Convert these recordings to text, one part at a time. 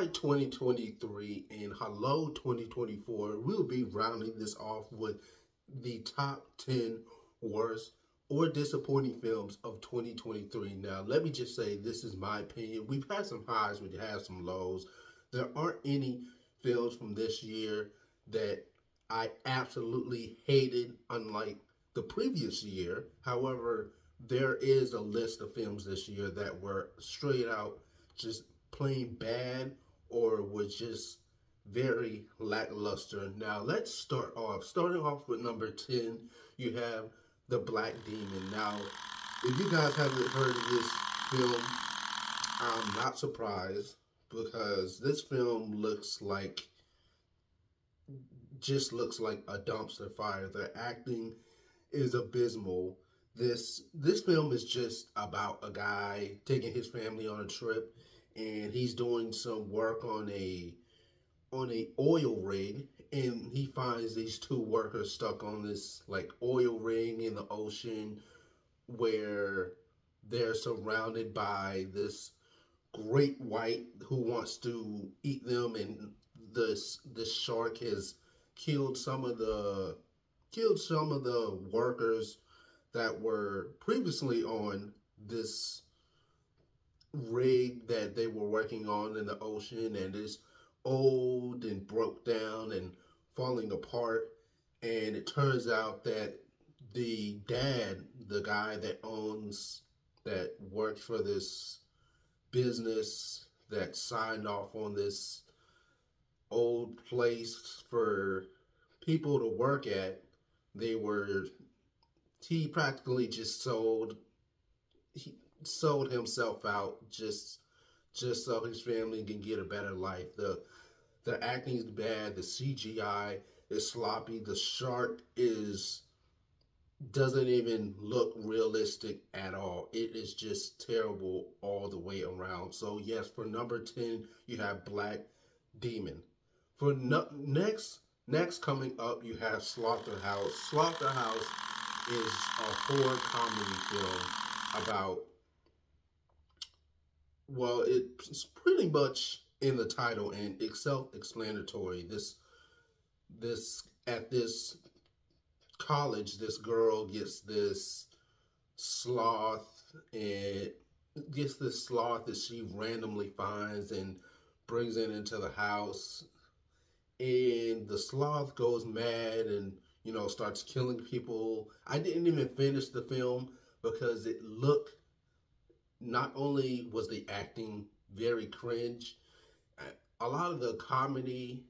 Goodbye 2023 and hello 2024. We'll be rounding this off with the top 10 worst or disappointing films of 2023. Now, let me just say this is my opinion. We've had some highs, we've had some lows. There aren't any films from this year that I absolutely hated, unlike the previous year. However, there is a list of films this year that were straight out just plain bad or was just very lackluster. Now, let's start off. Starting off with number 10, you have The Black Demon. Now, if you guys haven't heard of this film, I'm not surprised because this film looks like just looks like a dumpster fire. The acting is abysmal. This this film is just about a guy taking his family on a trip and he's doing some work on a on a oil rig and he finds these two workers stuck on this like oil rig in the ocean where they're surrounded by this great white who wants to eat them and this this shark has killed some of the killed some of the workers that were previously on this rig that they were working on in the ocean and it's old and broke down and falling apart. And it turns out that the dad the guy that owns that worked for this business that signed off on this old place for people to work at they were he practically just sold he sold himself out just just so his family can get a better life. The the acting is bad, the CGI is sloppy, the shark is doesn't even look realistic at all. It is just terrible all the way around. So yes, for number 10, you have Black Demon. For no next next coming up, you have Slotherhouse. Slotherhouse is a horror comedy film about well, it's pretty much in the title and it's self-explanatory. This, this at this college, this girl gets this sloth and gets this sloth that she randomly finds and brings it into the house. And the sloth goes mad and, you know, starts killing people. I didn't even finish the film because it looked not only was the acting very cringe, a lot of the comedy,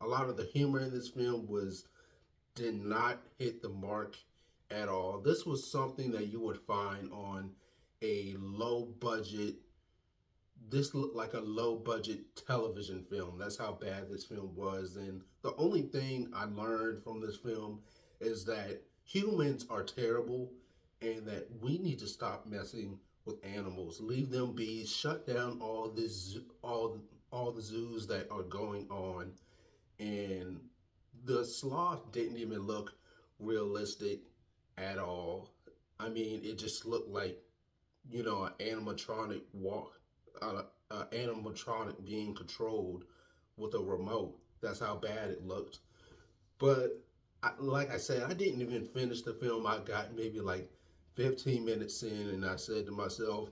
a lot of the humor in this film was did not hit the mark at all. This was something that you would find on a low budget this looked like a low budget television film. That's how bad this film was. And the only thing I learned from this film is that humans are terrible and that we need to stop messing with animals. Leave them be. Shut down all this, all all the zoos that are going on, and the sloth didn't even look realistic at all. I mean, it just looked like, you know, an animatronic walk, uh, an animatronic being controlled with a remote. That's how bad it looked. But I, like I said, I didn't even finish the film. I got maybe like 15 minutes in and I said to myself,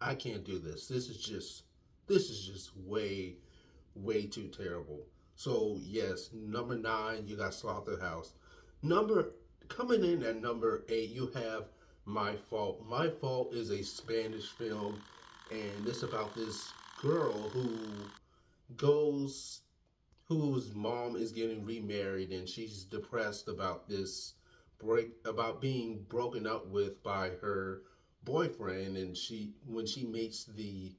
I can't do this. This is just, this is just way, way too terrible. So yes, number nine, you got Slotherhouse. Number, coming in at number eight, you have My Fault. My Fault is a Spanish film and it's about this girl who goes, whose mom is getting remarried and she's depressed about this break about being broken up with by her boyfriend and she when she meets the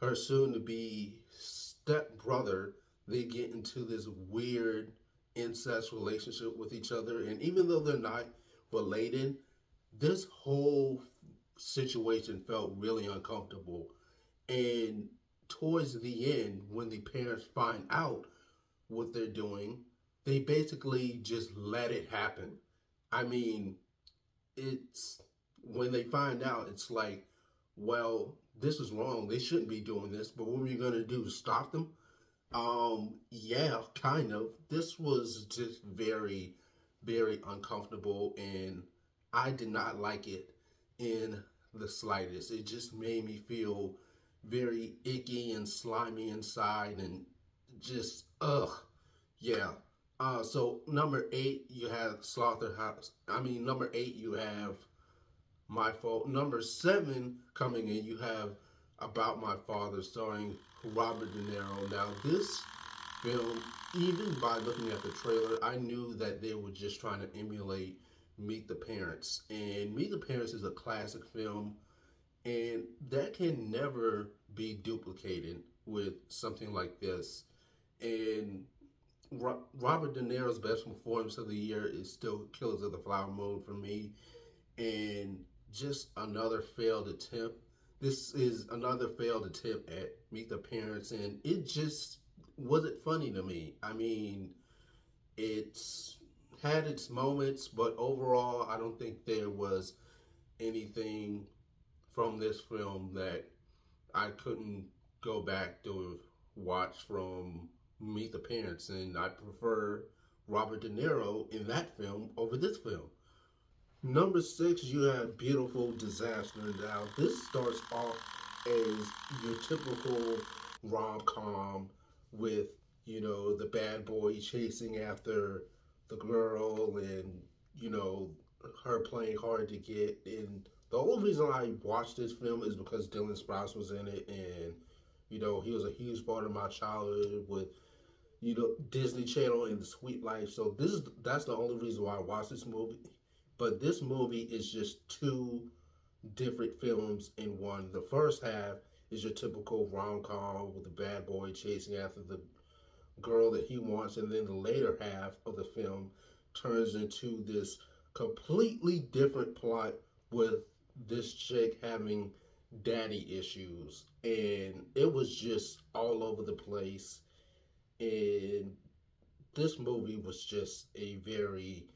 her soon to be stepbrother they get into this weird incest relationship with each other. And even though they're not related this whole situation felt really uncomfortable. And towards the end when the parents find out what they're doing they basically just let it happen I mean, it's when they find out, it's like, well, this is wrong. They shouldn't be doing this. But what are you going to do? Stop them? Um, yeah, kind of. This was just very, very uncomfortable, and I did not like it in the slightest. It just made me feel very icky and slimy inside, and just ugh, yeah. Uh, so number eight, you have Slotherhouse. I mean, number eight, you have My Fault. Number seven, coming in, you have About My Father, starring Robert De Niro. Now, this film, even by looking at the trailer, I knew that they were just trying to emulate Meet the Parents. And Meet the Parents is a classic film, and that can never be duplicated with something like this. And Robert De Niro's best performance of the year is still Killers of the Flower Moon for me. And just another failed attempt. This is another failed attempt at Meet the Parents, and it just wasn't funny to me. I mean, it's had its moments, but overall, I don't think there was anything from this film that I couldn't go back to watch from Meet the Parents, and I prefer Robert De Niro in that film over this film. Number six, you have Beautiful Disaster. Now, this starts off as your typical rom-com with, you know, the bad boy chasing after the girl and, you know, her playing hard to get. And the only reason I watched this film is because Dylan Sprouse was in it and, you know, he was a huge part of my childhood with you know, Disney Channel and The Suite Life. So this is that's the only reason why I watched this movie. But this movie is just two different films in one. The first half is your typical rom-com with the bad boy chasing after the girl that he wants, and then the later half of the film turns into this completely different plot with this chick having daddy issues and it was just all over the place and this movie was just a very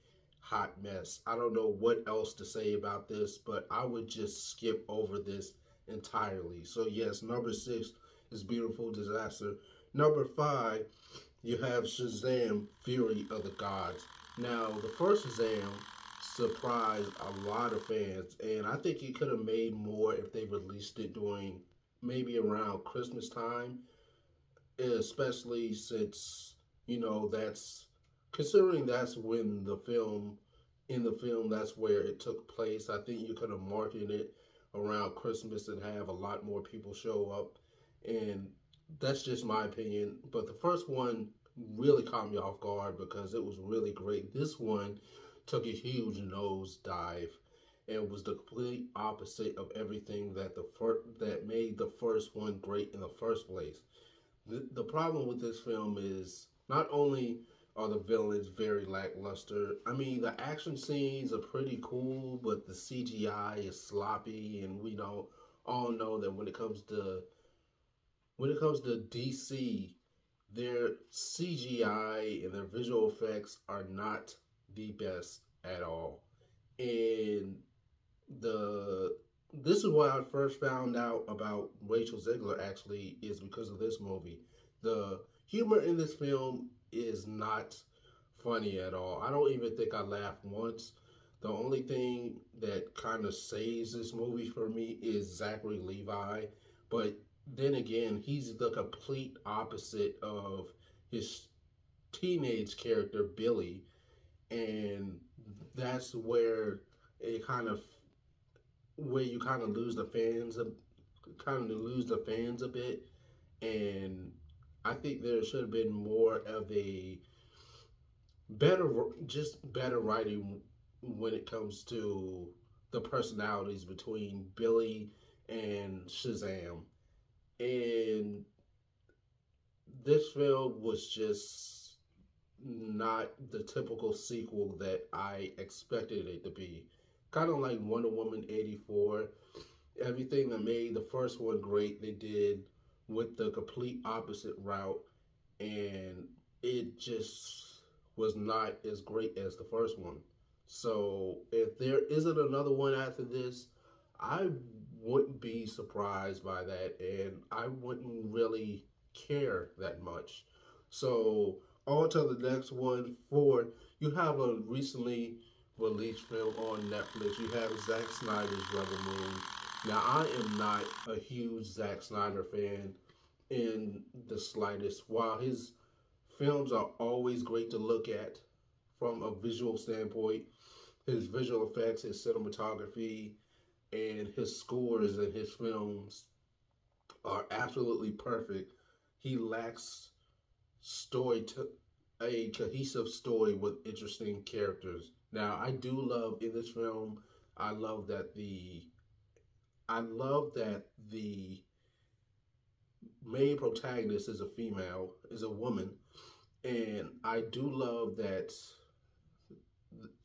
hot mess. I don't know what else to say about this, but I would just skip over this entirely. So yes, number six is Beautiful Disaster. Number five, you have Shazam, Fury of the Gods. Now, the first Shazam surprised a lot of fans, and I think it could have made more if they released it during maybe around Christmas time especially since you know that's considering that's when the film in the film that's where it took place. I think you could have marketed it around Christmas and have a lot more people show up, and that's just my opinion. But the first one really caught me off guard because it was really great. This one took a huge nosedive and was the complete opposite of everything that the first that made the first one great in the first place the, problem with this film is not only are the villains very lackluster. I mean, the action scenes are pretty cool, but the CGI is sloppy, and we don't all know that when it comes to when it comes to DC, their CGI and their visual effects are not the best at all. And the this is why I first found out about Rachel Zegler actually is because of this movie. The humor in this film is not funny at all. I don't even think I laughed once. The only thing that kind of saves this movie for me is Zachary Levi. But then again, he's the complete opposite of his teenage character, Billy. And that's where it kind of where you kind of lose the fans, kind of lose the fans a bit, and I think there should have been more of a better, just better writing when it comes to the personalities between Billy and Shazam, and this film was just not the typical sequel that I expected it to be kind of like Wonder Woman 84. Everything that made the first one great, they did with the complete opposite route. And it just was not as great as the first one. So if there isn't another one after this, I wouldn't be surprised by that. And I wouldn't really care that much. So on to the next one. For you have a recently released film on Netflix. You have Zack Snyder's Rebel Moon. Now I am not a huge Zack Snyder fan in the slightest. While his films are always great to look at from a visual standpoint, his visual effects, his cinematography, and his scores and his films are absolutely perfect. He lacks story to a cohesive story with interesting characters. Now, I do love in this film, I love that the I love that the main protagonist is a female, is a woman, and I do love that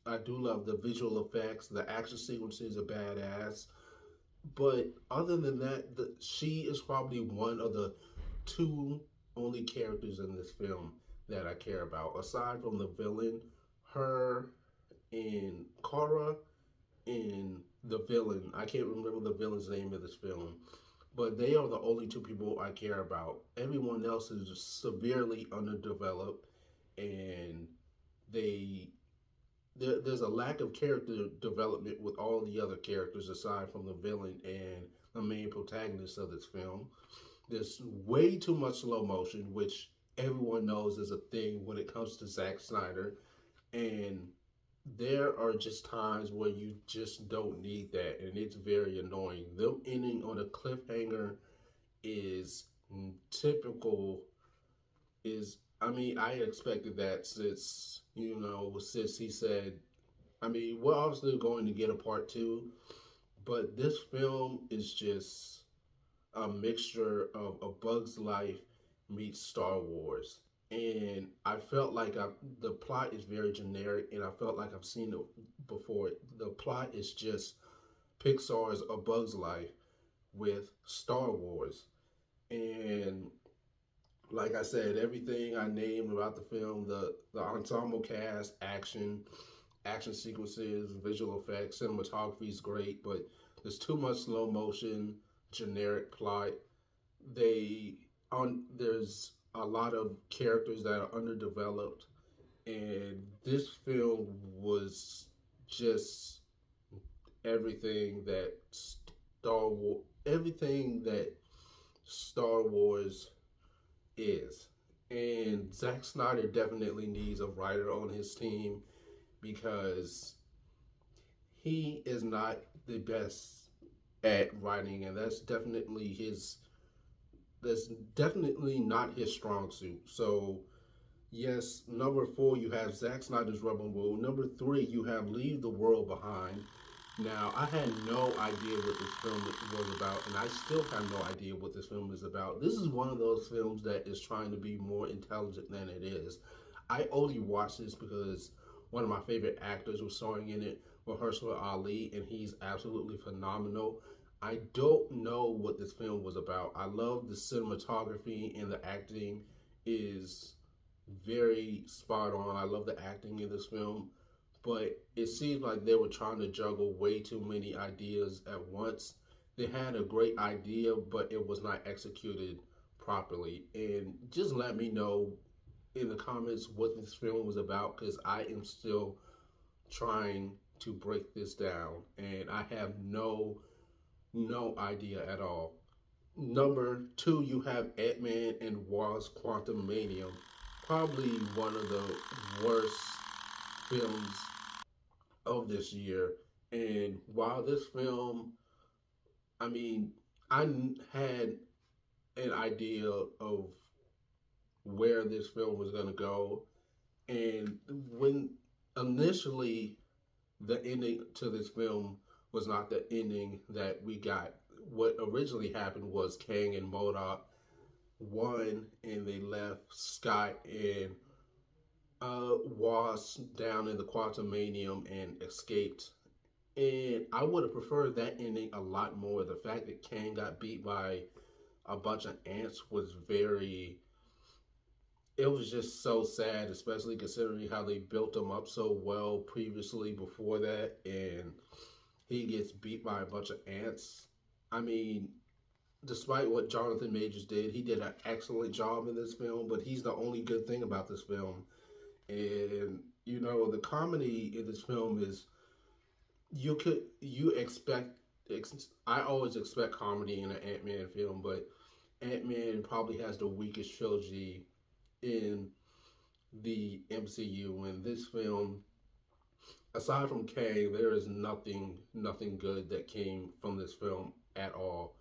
I do love the visual effects, the action sequences are badass. But other than that, the, she is probably one of the two only characters in this film that I care about. Aside from the villain, her and Kara and the villain. I can't remember the villain's name of this film. But they are the only two people I care about. Everyone else is severely underdeveloped and they there, there's a lack of character development with all the other characters aside from the villain and the main protagonist of this film. There's way too much slow motion, which everyone knows is a thing when it comes to Zack Snyder. And there are just times where you just don't need that, and it's very annoying. Them ending on a cliffhanger is typical. Is I mean, I expected that since you know since he said, I mean, we're obviously going to get a part two, but this film is just a mixture of A Bug's Life meets Star Wars and I felt like I, the plot is very generic, and I felt like I've seen it before. The plot is just Pixar's A Bug's Life with Star Wars, and like I said, everything I named about the film, the the ensemble cast, action, action sequences, visual effects, cinematography is great, but there's too much slow motion, generic plot. They on there's a lot of characters that are underdeveloped, and this film was just everything that Star Wars, everything that Star Wars is. And Zack Snyder definitely needs a writer on his team because he is not the best at writing, and that's definitely his that's definitely not his strong suit. So, yes, number four, you have Zack Snyder's Rebel Moon. Number three, you have Leave the World Behind. Now, I had no idea what this film was about, and I still have no idea what this film is about. This is one of those films that is trying to be more intelligent than it is. I only watched this because one of my favorite actors was starring in it, Mahershala Ali, and he's absolutely phenomenal. I don't know what this film was about. I love the cinematography and the acting is very spot on. I love the acting in this film, but it seems like they were trying to juggle way too many ideas at once. They had a great idea, but it was not executed properly. And just let me know in the comments what this film was about because I am still trying to break this down and I have no no idea at all. Number two, you have Ant-Man and Wasp Quantumania. Probably one of the worst films of this year. And while this film, I mean, I had an idea of where this film was going to go. And when initially the ending to this film was not the ending that we got. What originally happened was Kang and MODOK won, and they left Scott and uh, Wasp down in the Quantumanium and escaped. And I would have preferred that ending a lot more. The fact that Kang got beat by a bunch of ants was very it was just so sad, especially considering how they built him up so well previously before that. And he gets beat by a bunch of ants. I mean, despite what Jonathan Majors did, he did an excellent job in this film. But he's the only good thing about this film, and you know the comedy in this film is you could you expect. I always expect comedy in an Ant Man film, but Ant Man probably has the weakest trilogy in the MCU. And this film, aside from Kang, there is nothing nothing good that came from this film at all.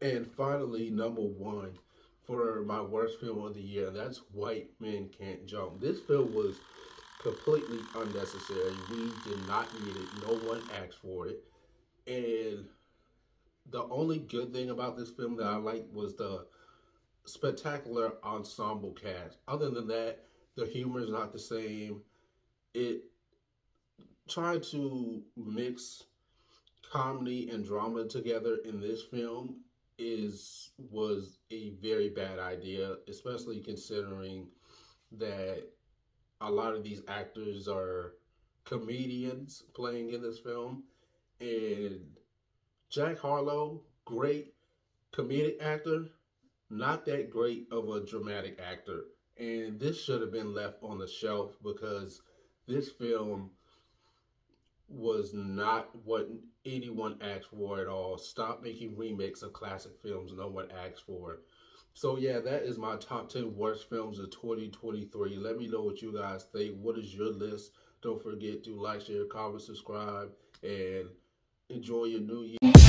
And finally, number one for my worst film of the year, that's White Men Can't Jump. This film was completely unnecessary. We did not need it. No one asked for it. And the only good thing about this film that I liked was the spectacular ensemble cast. Other than that, the humor is not the same. It tried to mix comedy and drama together in this film is was a very bad idea, especially considering that a lot of these actors are comedians playing in this film and Jack Harlow, great comedic actor, not that great of a dramatic actor. And this should have been left on the shelf because this film was not what anyone asked for at all. Stop making remakes of classic films no one asked for. So yeah, that is my top 10 worst films of 2023. Let me know what you guys think. What is your list? Don't forget to like, share, comment, subscribe, and enjoy your new year.